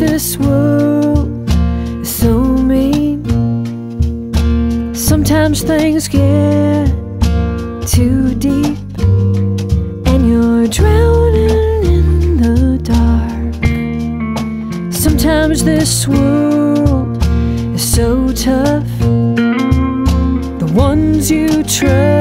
this world is so mean. Sometimes things get too deep, and you're drowning in the dark. Sometimes this world is so tough. The ones you trust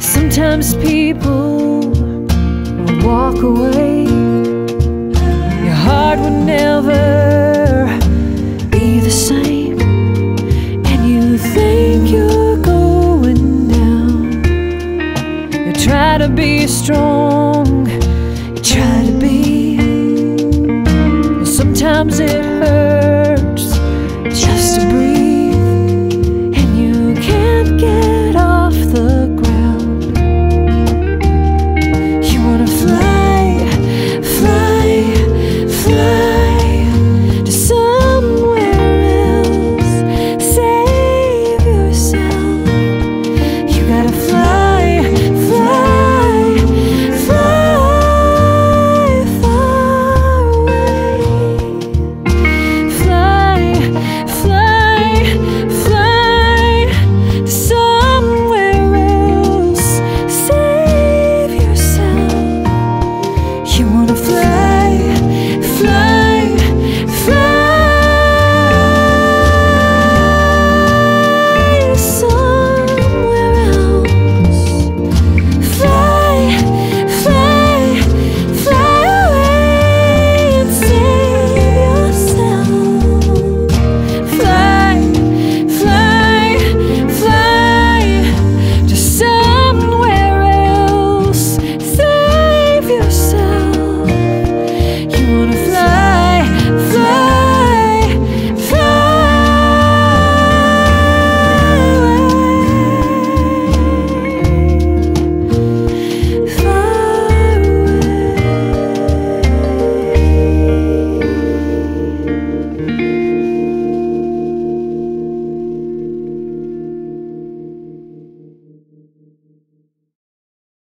Sometimes people walk away. Never be the same, and you think you're going down. You try to be strong, you try to be. Sometimes it